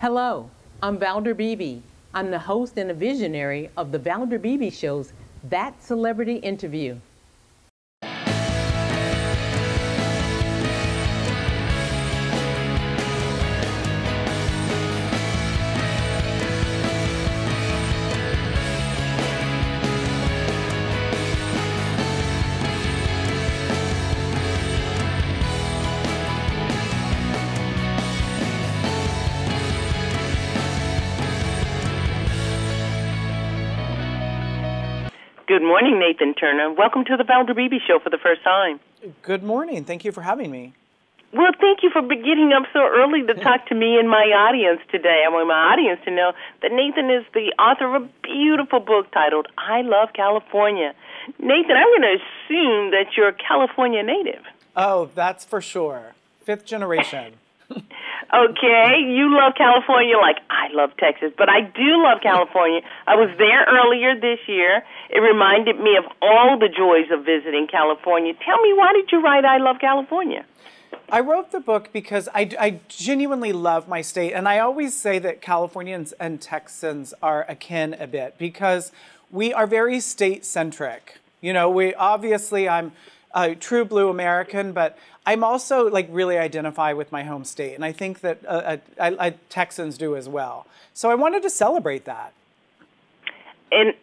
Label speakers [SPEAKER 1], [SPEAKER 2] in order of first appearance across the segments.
[SPEAKER 1] Hello, I'm Valder Beebe. I'm the host and a visionary of the Valder Beebe Show's That Celebrity Interview.
[SPEAKER 2] Good morning, Nathan Turner. Welcome to the Valder Beebe Show for the first time.
[SPEAKER 3] Good morning. Thank you for having me.
[SPEAKER 2] Well, thank you for getting up so early to talk to me and my audience today. I want my audience to know that Nathan is the author of a beautiful book titled I Love California. Nathan, I'm going to assume that you're a California native.
[SPEAKER 3] Oh, that's for sure. Fifth generation.
[SPEAKER 2] Okay, you love California like I love Texas, but I do love California. I was there earlier this year. It reminded me of all the joys of visiting California. Tell me, why did you write I Love California?
[SPEAKER 3] I wrote the book because I, I genuinely love my state, and I always say that Californians and Texans are akin a bit because we are very state centric. You know, we obviously I'm a true blue American, but I'm also like really identify with my home state, and I think that uh, uh I, I, Texans do as well. So I wanted to celebrate that.
[SPEAKER 2] And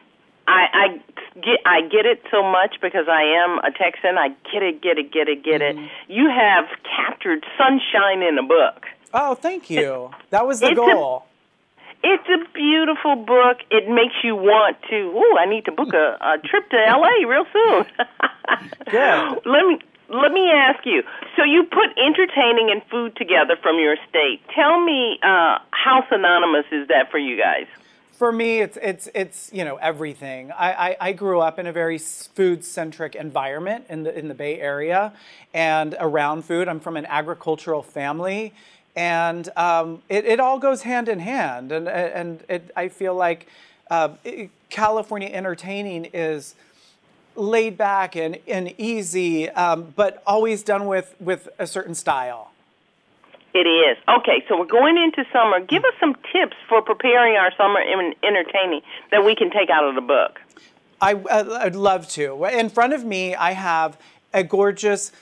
[SPEAKER 2] I, I get I get it so much because I am a Texan. I get it, get it, get it, get mm-hmm. it. You have captured sunshine in a book.
[SPEAKER 3] Oh, thank you. That was the it's goal.
[SPEAKER 2] A, it's a beautiful book. It makes you want to. Oh, I need to book a, a trip to L.A. real soon.
[SPEAKER 3] Good.
[SPEAKER 2] Let me let me ask you. So you put entertaining and food together from your state. Tell me uh, how synonymous is that for you guys?
[SPEAKER 3] For me, it's it's it's you know everything. I, I, I grew up in a very food centric environment in the in the Bay Area, and around food. I'm from an agricultural family, and um, it, it all goes hand in hand. And and it, I feel like uh, it, California entertaining is laid back and, and easy, um, but always done with with a certain style.
[SPEAKER 2] It is. Okay, so we're going into summer. Give us some tips for preparing our summer entertaining that we can take out of the book.
[SPEAKER 3] I, I'd love to. In front of me, I have a gorgeous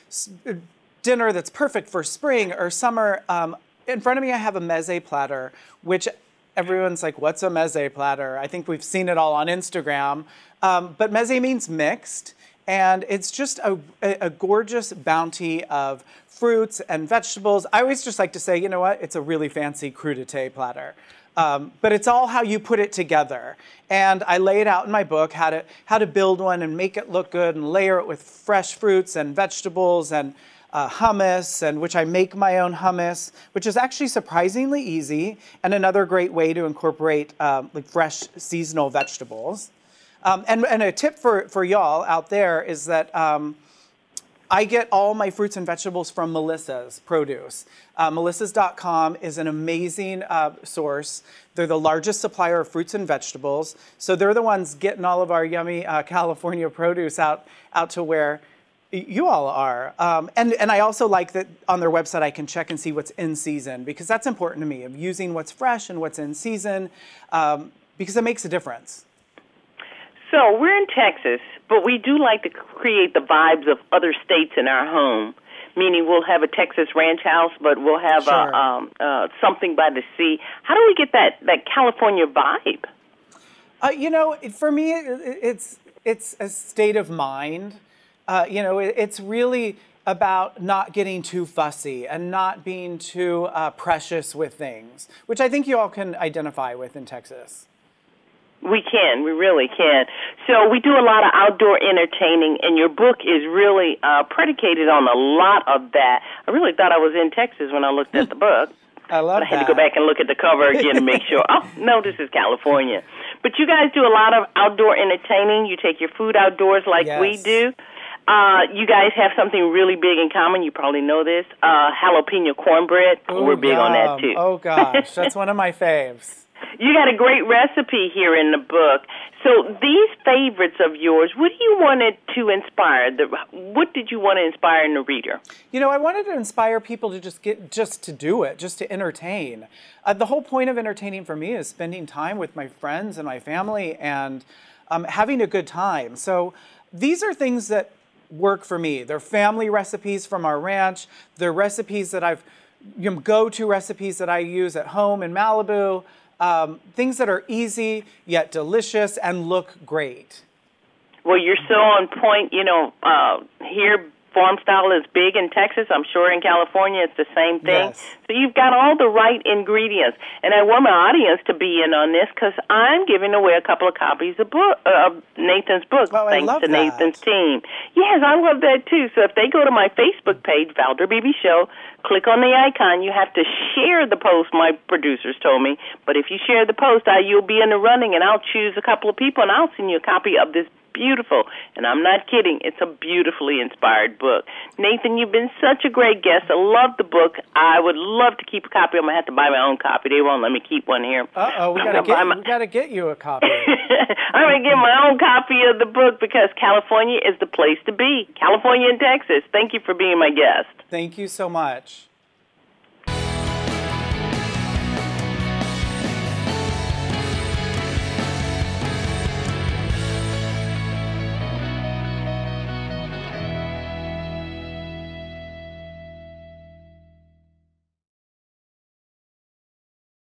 [SPEAKER 3] dinner that's perfect for spring or summer. Um, in front of me, I have a meze platter, which everyone's like, what's a meze platter? I think we've seen it all on Instagram. Um, but meze means mixed, and it's just a, a, gorgeous bounty of fruits and vegetables. I always just like to say, you know what, it's a really fancy crudité platter. Um, but it's all how you put it together. And I lay it out in my book how to, how to build one and make it look good and layer it with fresh fruits and vegetables and uh, hummus, and which I make my own hummus, which is actually surprisingly easy and another great way to incorporate uh, like fresh seasonal vegetables. Um, and, and, a tip for, for y'all out there is that um, I get all my fruits and vegetables from Melissa's Produce. Uh, Melissa's.com is an amazing uh, source. They're the largest supplier of fruits and vegetables. So they're the ones getting all of our yummy uh, California produce out, out to where you all are. Um, and, and I also like that on their website I can check and see what's in season because that's important to me of using what's fresh and what's in season um, because it makes a difference.
[SPEAKER 2] So we're in Texas, but we do like to create the vibes of other states in our home. Meaning, we'll have a Texas ranch house, but we'll have
[SPEAKER 3] sure.
[SPEAKER 2] a, um, uh, something by the sea. How do we get that that California vibe?
[SPEAKER 3] Uh, you know, for me, it's it's a state of mind uh, you know, it, it's really about not getting too fussy and not being too uh, precious with things, which I think you all can identify with in Texas.
[SPEAKER 2] We can, we really can. So we do a lot of outdoor entertaining, and your book is really uh, predicated on a lot of that. I really thought I was in Texas when I looked at the book.
[SPEAKER 3] I love
[SPEAKER 2] but I had
[SPEAKER 3] that.
[SPEAKER 2] to go back and look at the cover again to make sure. Oh no, this is California. But you guys do a lot of outdoor entertaining. You take your food outdoors like
[SPEAKER 3] yes.
[SPEAKER 2] we do. Uh, you guys have something really big in common. You probably know this. Uh, jalapeno cornbread.
[SPEAKER 3] Ooh,
[SPEAKER 2] We're big
[SPEAKER 3] yum.
[SPEAKER 2] on that too.
[SPEAKER 3] Oh gosh, that's one of my faves.
[SPEAKER 2] You got a great recipe here in the book. So these favorites of yours, what do you wanted to inspire? The, what did you want to inspire in the reader?
[SPEAKER 3] You know, I wanted to inspire people to just get just to do it, just to entertain. Uh, the whole point of entertaining for me is spending time with my friends and my family and um, having a good time. So these are things that work for me. They're family recipes from our ranch. They're recipes that I've you know, go-to recipes that I use at home in Malibu. Um, things that are easy yet delicious and look great.
[SPEAKER 2] Well, you're so on point. You know, uh, here farm style is big in Texas. I'm sure in California it's the same thing.
[SPEAKER 3] Yes.
[SPEAKER 2] So you've got all the right ingredients. And I want my audience to be in on this because I'm giving away a couple of copies of book uh, of Nathan's book,
[SPEAKER 3] Oh, I
[SPEAKER 2] thanks to
[SPEAKER 3] that.
[SPEAKER 2] Nathan's team. Yes, I love that too. So if they go to my Facebook page, Valder Beebe Show, click on the icon. You have to share the post. My producers told me, but if you share the post, I, you'll be in the running, and I'll choose a couple of people, and I'll send you a copy of this beautiful, and I'm not kidding, it's a beautifully inspired book. Nathan, you've been such a great guest. I love the book. I would love to keep a copy. I'm gonna have to buy my own copy. They won't let me keep one here.
[SPEAKER 3] Uh oh, we
[SPEAKER 2] I'm
[SPEAKER 3] gotta get
[SPEAKER 2] my-
[SPEAKER 3] we gotta get you a copy.
[SPEAKER 2] I'm gonna get my own copy of the book because California is the place to be. California and Texas. Thank you for being my guest.
[SPEAKER 3] Thank you so much.